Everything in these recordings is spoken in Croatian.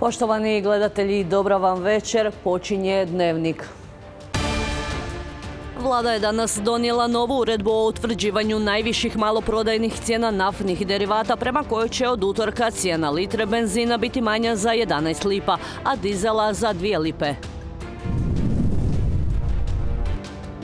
Poštovani gledatelji, dobra vam večer, počinje Dnevnik. Vlada je danas donijela novu uredbu o utvrđivanju najviših maloprodajnih cijena naftnih derivata prema kojoj će od utorka cijena litre benzina biti manja za 11 lipa, a dizela za 2 lipe.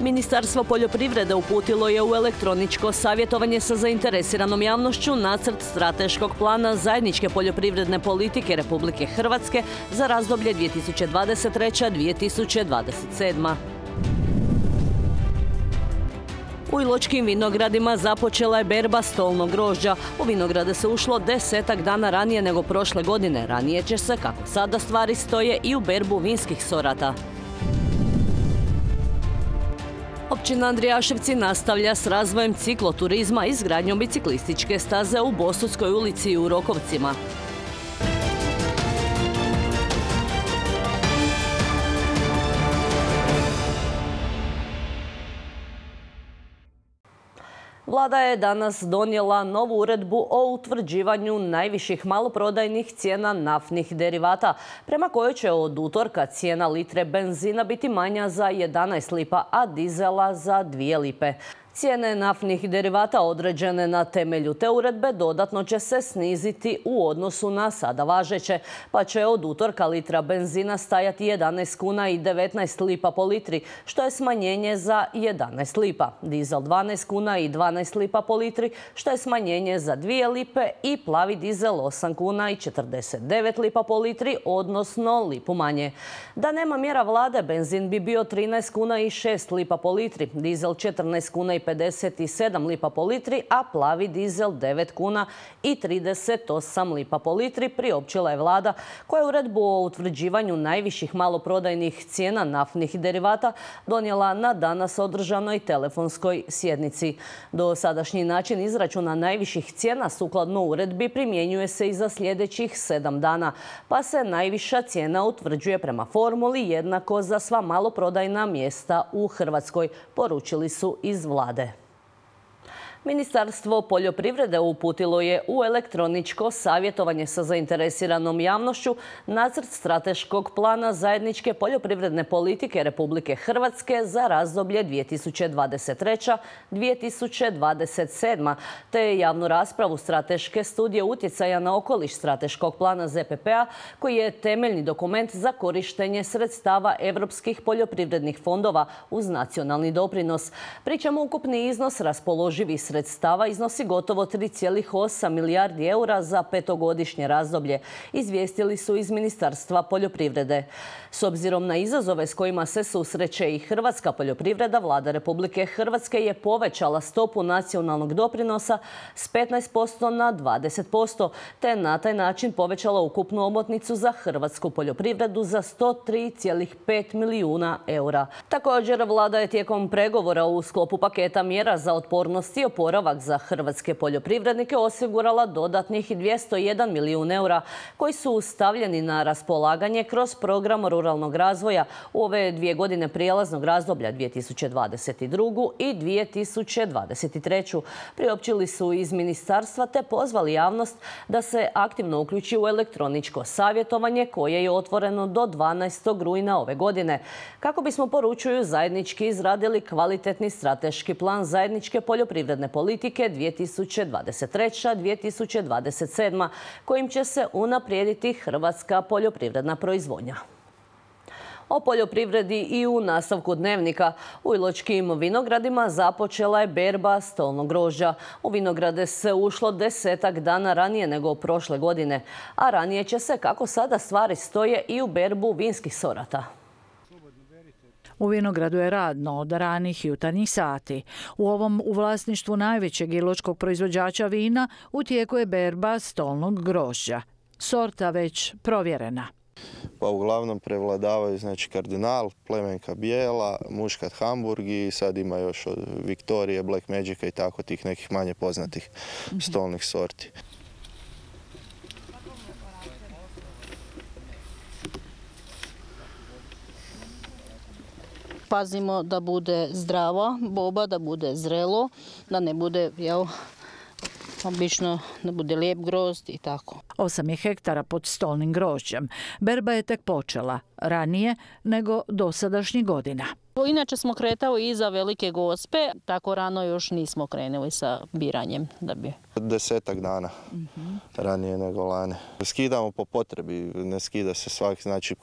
Ministarstvo poljoprivrede uputilo je u elektroničko savjetovanje sa zainteresiranom javnošću nacrt strateškog plana zajedničke poljoprivredne politike Republike Hrvatske za razdoblje 2023-2027. U Iločkim vinogradima započela je berba stolnog grožđa. U vinograde se ušlo desetak dana ranije nego prošle godine. Ranije će se, kako sada stvari stoje, i u berbu vinskih sorata. Općina Andrijaševci nastavlja s razvojem cikloturizma i izgradnjom biciklističke staze u Bosutskoj ulici i u Rokovcima. Vlada je danas donijela novu uredbu o utvrđivanju najviših maloprodajnih cijena naftnih derivata, prema kojoj će od utorka cijena litre benzina biti manja za 11 lipa, a dizela za 2 lipe. Cijene naftnih derivata određene na temelju te uredbe dodatno će se sniziti u odnosu na sada važeće, pa će od utorka litra benzina stajati 11 kuna i 19 lipa po litri, što je smanjenje za 11 lipa. Dizel 12 kuna i 12 lipa po litri, što je smanjenje za 2 lipe i plavi dizel 8 kuna i 49 lipa po litri, odnosno lipu manje. Da nema mjera vlade, benzin bi bio 13 kuna i 6 lipa po litri, dizel 14 kuna i 57 lipa po litri, a plavi dizel 9 kuna i 38 lipa po litri priopćila je vlada koja je uredbu o utvrđivanju najviših maloprodajnih cijena naftnih derivata donijela na danas održanoj telefonskoj sjednici. Do sadašnji način izračuna najviših cijena sukladno uredbi primjenjuje se i za sljedećih sedam dana, pa se najviša cijena utvrđuje prema formuli jednako za sva maloprodajna mjesta u Hrvatskoj, poručili su iz vlade. det. Ministarstvo poljoprivrede uputilo je u elektroničko savjetovanje sa zainteresiranom javnošću nacrt strateškog plana zajedničke poljoprivredne politike Republike Hrvatske za razdoblje 2023-2027, te javnu raspravu strateške studije utjecaja na okoliš strateškog plana ZPP-a, koji je temeljni dokument za korištenje sredstava europskih poljoprivrednih fondova uz nacionalni doprinos. Pričamo ukupni iznos raspoloživi sredstava sredstava iznosi gotovo 3,8 milijardi eura za petogodišnje razdoblje, izvijestili su iz Ministarstva poljoprivrede. S obzirom na izazove s kojima se susreće i hrvatska poljoprivreda, vlada Republike Hrvatske je povećala stopu nacionalnog doprinosa s 15% na 20%, te na taj način povećala ukupnu omotnicu za hrvatsku poljoprivredu za 103,5 milijuna eura. Također, vlada je tijekom pregovora u sklopu paketa mjera za otpornost i oporavak za hrvatske poljoprivrednike osigurala dodatnih 201 milijun eura koji su stavljeni na raspolaganje kroz program ruralnog razvoja u ove dvije godine prijelaznog razdoblja 2022. i 2023. Priopćili su iz ministarstva te pozvali javnost da se aktivno uključi u elektroničko savjetovanje koje je otvoreno do 12. rujna ove godine. Kako bismo poručuju zajednički izradili kvalitetni strateški plan zajedničke poljoprivredne politike 2023-2027 kojim će se unaprijediti hrvatska poljoprivredna proizvodnja. O poljoprivredi i u nastavku dnevnika u Iločkim vinogradima započela je berba stolnog grožđa. U vinograde se ušlo desetak dana ranije nego prošle godine, a ranije će se, kako sada stvari stoje, i u berbu vinskih sorata. U vinogradu je radno od ranih jutarnjih sati. U ovom u vlasništvu najvećeg iločkog proizvođača vina u tijeku je berba stolnog grožđa. Sorta već provjerena. Pa uglavnom prevladavaju znači kardinal, plemenka bijela, muškat hamburg i sad ima još od Viktorije, Black Magica i tako tih nekih manje poznatih stolnih sorti. Pazimo da bude zdrava boba, da bude zrelo, da ne bude, jel, obično da bude lijep grozd i tako. Osam je hektara pod stolnim grožđem. Berba je tek počela, ranije nego dosadašnjih godina. Inače smo kretali iza Velike gospe, tako rano još nismo krenuli sa biranjem. Da bi... Desetak dana ranije nego lane. Skidamo po potrebi, ne skida se svaki, znači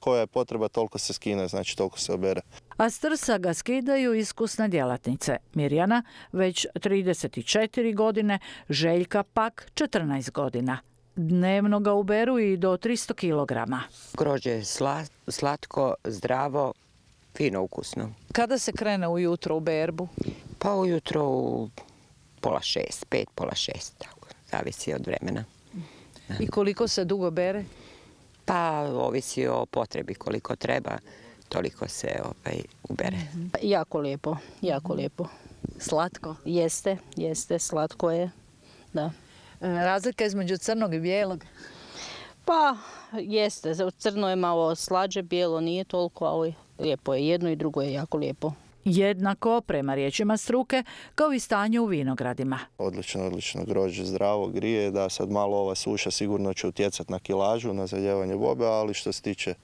koja je potreba toliko se skine, znači toliko se obere. A strsa ga skidaju iskusne djelatnice. Mirjana već 34 godine, Željka pak 14 godina dnevno ga uberu i do 300 kg. Grođe je slatko, zdravo, fino ukusno. Kada se krene ujutro u berbu? Pa ujutro u pola šest, pet, pola šest, tako, zavisi od vremena. I koliko se dugo bere? Pa ovisi o potrebi koliko treba, toliko se ovaj, ubere. Mhm. Jako lijepo, jako lijepo. Slatko? Jeste, jeste, slatko je, da. Razlika između crnog i bijelog? Pa, jeste. Crno je malo slađe, bijelo nije toliko, ali lijepo je. Jedno i drugo je jako lijepo. Jednako, prema riječima struke, kao i stanje u vinogradima. Odlično, odlično. Grožđe zdravo, grije, da sad malo ova suša sigurno će utjecati na kilažu, na zaljevanje bobe, ali što se tiče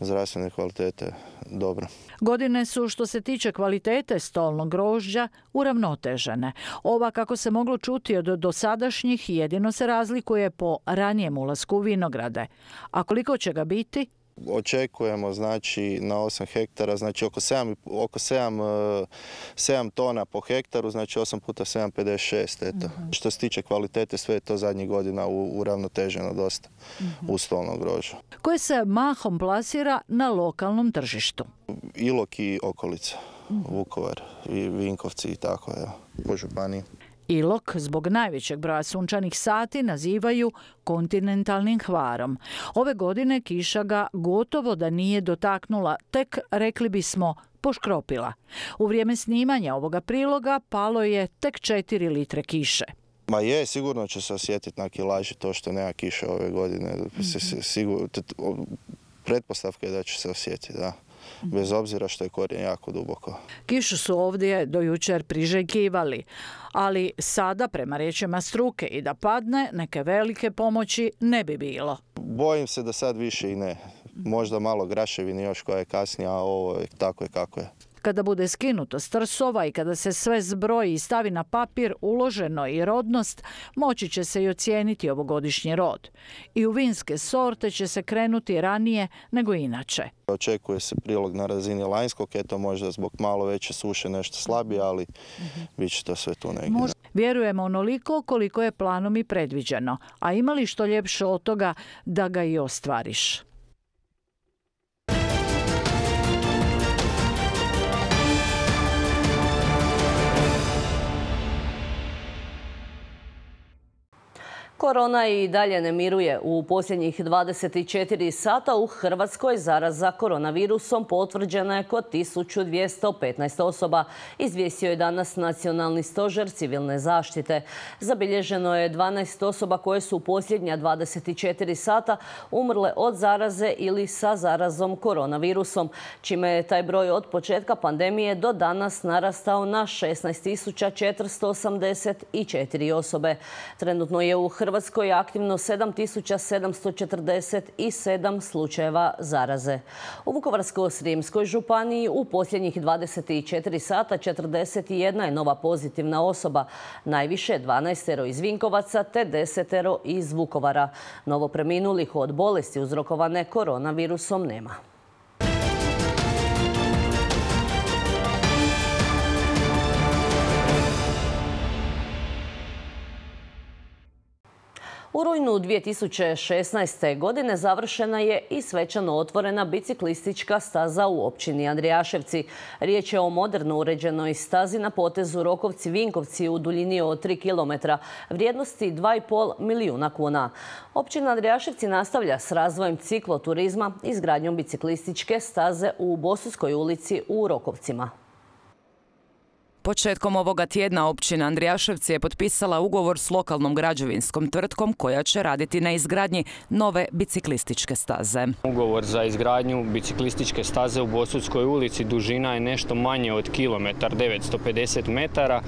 zdravstvene kvalitete dobro. Godine su što se tiče kvalitete stolnog grožđa uravnotežene. Ova kako se moglo čuti od dosadašnjih jedino se razlikuje po ranijem ulasku vinograde. A koliko će ga biti, očekujemo znači na 8 hektara, znači oko 7, oko 7, 7 e, tona po hektaru, znači 8 puta 7, 56. Eto. Mhm. Što se tiče kvalitete, sve je to zadnjih godina uravnoteženo dosta uh u stolnom grožu. Koje se mahom plasira na lokalnom tržištu? Ilok i okolica, mhm. Vukovar i Vinkovci i tako, ja, po županiji. Ilok zbog najvećeg broja sunčanih sati nazivaju kontinentalnim hvarom. Ove godine kiša ga gotovo da nije dotaknula, tek rekli bismo poškropila. U vrijeme snimanja ovoga priloga palo je tek 4 litre kiše. Ma je, sigurno će se osjetiti na kilaži to što nema kiše ove godine. Mm pretpostavka je da će se osjetiti, da bez obzira što je korijen jako duboko. Kišu su ovdje do jučer priželjkivali, ali sada prema riječima struke i da padne neke velike pomoći ne bi bilo. Bojim se da sad više i ne. Možda malo graševini još koja je kasnija, a ovo je tako je kako je. Kada bude skinuto s trsova i kada se sve zbroji i stavi na papir uloženo i rodnost, moći će se i ocijeniti ovogodišnji rod. I u vinske sorte će se krenuti ranije nego inače. Očekuje se prilog na razini lanjskog, eto možda zbog malo veće suše nešto slabije, ali mm bit će to sve tu negdje. Vjerujemo onoliko koliko je planom i predviđeno, a ima li što ljepše od toga da ga i ostvariš? Korona i dalje ne miruje. U posljednjih 24 sata u Hrvatskoj zaraza koronavirusom potvrđena je kod 1215 osoba. Izvjesio je danas Nacionalni stožer civilne zaštite. Zabilježeno je 12 osoba koje su u posljednja 24 sata umrle od zaraze ili sa zarazom koronavirusom, čime je taj broj od početka pandemije do danas narastao na 16.484 osobe. Trenutno je u Hrvatskoj Hrvatskoj je aktivno 7747 slučajeva zaraze. U Vukovarsko-Srijemskoj županiji u posljednjih 24 sata 41 je nova pozitivna osoba, najviše 12 iz Vinkovaca te 10 iz Vukovara. Novo preminulih od bolesti uzrokovane koronavirusom nema. U rujnu 2016. godine završena je i svečano otvorena biciklistička staza u općini Andrijaševci. Riječ je o moderno uređenoj stazi na potezu Rokovci-Vinkovci u duljini od 3 km, vrijednosti 2,5 milijuna kuna. Općina Andrijaševci nastavlja s razvojem cikloturizma i izgradnjom biciklističke staze u Bosuskoj ulici u Rokovcima. Početkom ovoga tjedna općina Andrijaševci je potpisala ugovor s lokalnom građevinskom tvrtkom koja će raditi na izgradnji nove biciklističke staze. Ugovor za izgradnju biciklističke staze u Bosudskoj ulici dužina je nešto manje od kilometar, 950 metara.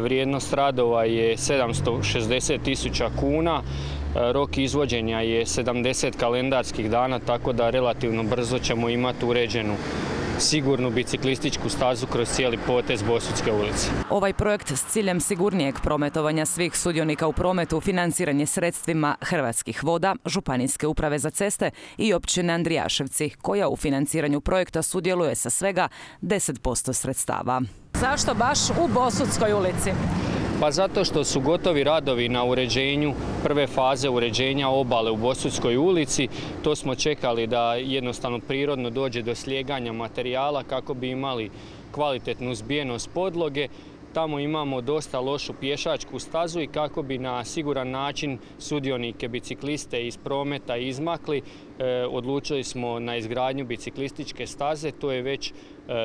Vrijednost radova je 760 tisuća kuna. Rok izvođenja je 70 kalendarskih dana, tako da relativno brzo ćemo imati uređenu sigurnu biciklističku stazu kroz cijeli potez Bosudske ulice. Ovaj projekt s ciljem sigurnijeg prometovanja svih sudionika u prometu financiran je sredstvima Hrvatskih voda, Županijske uprave za ceste i općine Andrijaševci, koja u financiranju projekta sudjeluje sa svega 10% sredstava. Zašto baš u Bosudskoj ulici? Pa zato što su gotovi radovi na uređenju prve faze uređenja obale u Bosudskoj ulici. To smo čekali da jednostavno prirodno dođe do slijeganja materijala kako bi imali kvalitetnu zbijenost podloge. Tamo imamo dosta lošu pješačku stazu i kako bi na siguran način sudionike bicikliste iz prometa izmakli, e, odlučili smo na izgradnju biciklističke staze. To je već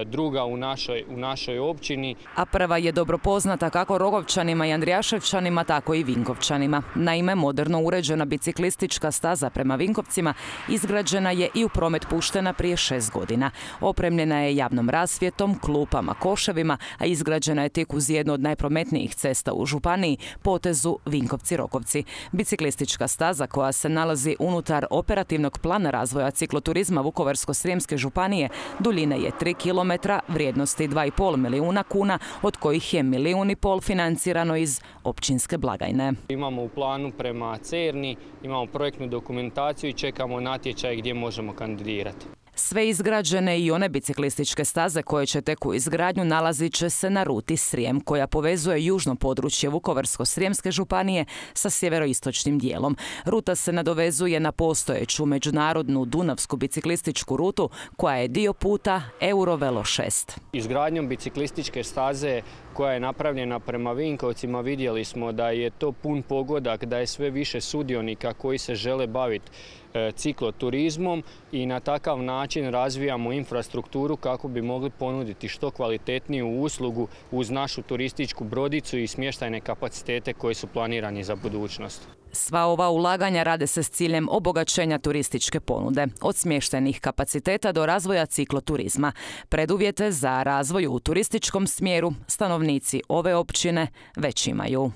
druga u našoj, u našoj općini. A prva je dobro poznata kako Rogovčanima i Andrijaševčanima, tako i Vinkovčanima. Naime, moderno uređena biciklistička staza prema Vinkovcima izgrađena je i u promet puštena prije šest godina. Opremljena je javnom rasvjetom, klupama, koševima, a izgrađena je tek uz jednu od najprometnijih cesta u Županiji, potezu Vinkovci-Rokovci. Biciklistička staza koja se nalazi unutar operativnog plana razvoja cikloturizma Vukovarsko-Srijemske županije duljine je 3 km kilometra vrijednosti 2,5 milijuna kuna, od kojih je milijun i pol financirano iz općinske blagajne. Imamo u planu prema Cerni, imamo projektnu dokumentaciju i čekamo natječaj gdje možemo kandidirati. Sve izgrađene i one biciklističke staze koje će tek u izgradnju nalazit će se na ruti Srijem koja povezuje južno područje Vukovarsko-Srijemske županije sa sjeveroistočnim dijelom. Ruta se nadovezuje na postojeću međunarodnu Dunavsku biciklističku rutu koja je dio puta Eurovelo 6. Izgradnjom biciklističke staze koja je napravljena prema Vinkovcima vidjeli smo da je to pun pogodak, da je sve više sudionika koji se žele baviti e, cikloturizmom i na takav način razvijamo infrastrukturu kako bi mogli ponuditi što kvalitetniju uslugu uz našu turističku brodicu i smještajne kapacitete koji su planirani za budućnost. Sva ova ulaganja rade se s ciljem obogaćenja turističke ponude, od smještenih kapaciteta do razvoja cikloturizma. Preduvjete za razvoj u turističkom smjeru stanovnici ove općine već imaju.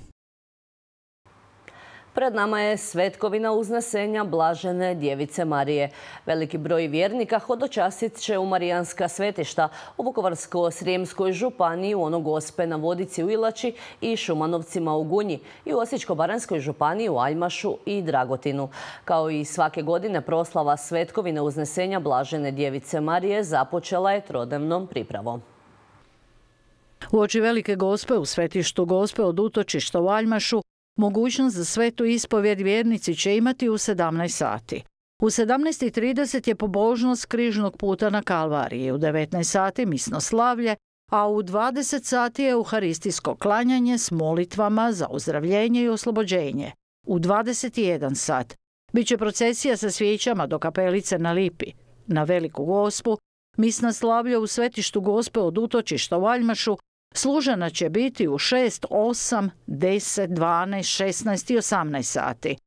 Pred nama je svetkovina uznesenja Blažene Djevice Marije. Veliki broj vjernika hodočasit će u Marijanska svetišta u Vukovarsko-Srijemskoj županiji, u Onogospe na Vodici u Ilači i Šumanovcima u Gunji i u Osječko-Baranskoj županiji u Aljmašu i Dragotinu. Kao i svake godine proslava svetkovine uznesenja Blažene Djevice Marije započela je trodnevnom pripravom. U oči Velike gospe u svetištu gospe od utočišta u Aljmašu Mogućnost za svetu ispovjed vjernici će imati u 17 sati. U 17.30 je pobožnost križnog puta na Kalvariji, u 19 sati misno slavlje, a u 20 sati je euharistijsko klanjanje s molitvama za uzdravljenje i oslobođenje. U 21 sat bit će procesija sa svijećama do kapelice na Lipi. Na Veliku gospu misna slavlja u svetištu gospe od utočišta u Aljmašu Služena će biti u 6, 8, 10, 12, 16 i 18 sati.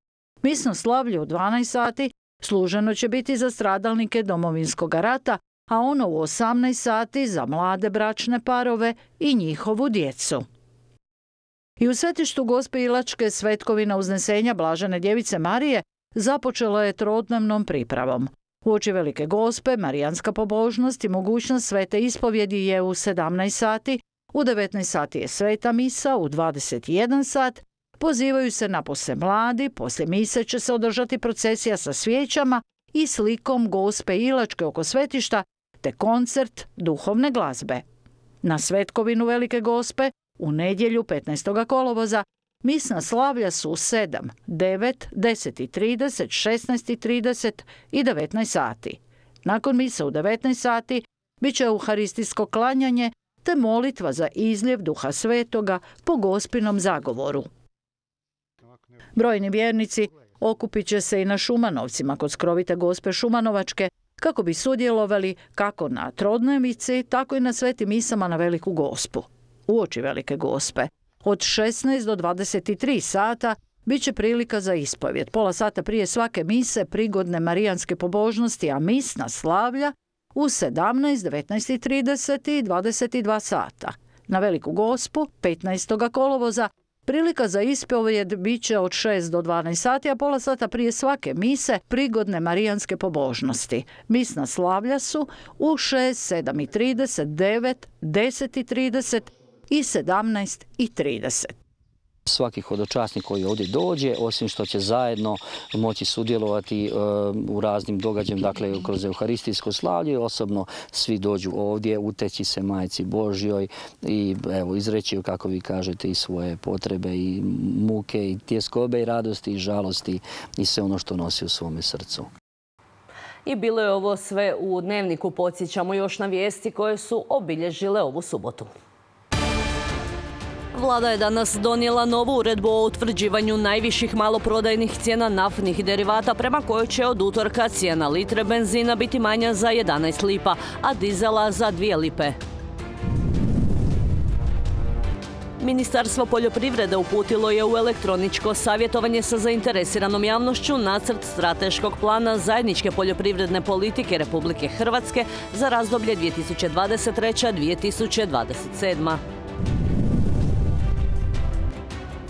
Misno slavlje u 12 sati služeno će biti za stradalnike domovinskog rata, a ono u 18 sati za mlade bračne parove i njihovu djecu. I u svetištu Gospe Ilačke svetkovina uznesenja Blažene djevice Marije započela je trodnevnom pripravom. U oči Velike Gospe, Marijanska pobožnost i mogućnost svete ispovjedi je u 17 sati, u 19 sati je sveta misa, u 21 sat pozivaju se napose mladi, poslije mise će se održati procesija sa svijećama i slikom gospe Ilačke oko svetišta te koncert duhovne glazbe. Na svetkovinu Velike gospe u nedjelju 15. kolovoza misna slavlja su u 7, 9, 10.30, 16.30 i 19 sati. Nakon misa u 19 sati bit će euharistijsko klanjanje te molitva za izljev duha svetoga po gospinom zagovoru. Brojni vjernici okupit će se i na Šumanovcima kod skrovite gospe Šumanovačke kako bi sudjelovali kako na Trodnemici, tako i na svetim misama na Veliku gospu. uoči Velike gospe. Od 16 do 23 sata bit će prilika za ispovjed. Pola sata prije svake mise prigodne marijanske pobožnosti, a misna slavlja u 17, 19.30 i 22 sata. Na Veliku gospu 15. kolovoza Prilika za ispovjed bit će od 6 do 12 sati, a pola sata prije svake mise prigodne marijanske pobožnosti. Misna slavlja su u 6, 7.30, 9, 10.30 i 17.30 svaki hodočasnik koji ovdje dođe, osim što će zajedno moći sudjelovati e, u raznim događajima, dakle kroz euharistijsko slavlje, osobno svi dođu ovdje, uteći se majci Božjoj i evo izreći kako vi kažete i svoje potrebe i muke i tjeskobe i radosti i žalosti i sve ono što nosi u svome srcu. I bilo je ovo sve u dnevniku. Podsjećamo još na vijesti koje su obilježile ovu subotu. Vlada je danas donijela novu uredbu o utvrđivanju najviših maloprodajnih cijena naftnih derivata prema kojoj će od utorka cijena litre benzina biti manja za 11 lipa, a dizela za 2 lipe. Ministarstvo poljoprivrede uputilo je u elektroničko savjetovanje sa zainteresiranom javnošću nacrt strateškog plana zajedničke poljoprivredne politike Republike Hrvatske za razdoblje 2023-2027.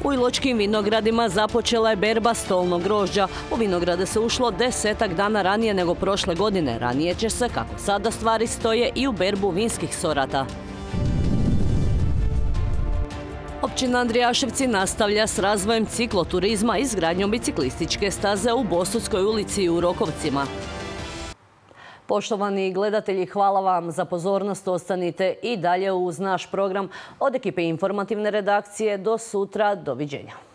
U Iločkim vinogradima započela je berba stolnog grožđa. U vinograde se ušlo desetak dana ranije nego prošle godine. Ranije će se, kako sada stvari stoje, i u berbu vinskih sorata. Općina Andrijaševci nastavlja s razvojem cikloturizma i izgradnjom biciklističke staze u Bosutskoj ulici i u Rokovcima. Poštovani gledatelji, hvala vam za pozornost. Ostanite i dalje uz naš program od ekipe informativne redakcije. Do sutra, doviđenja.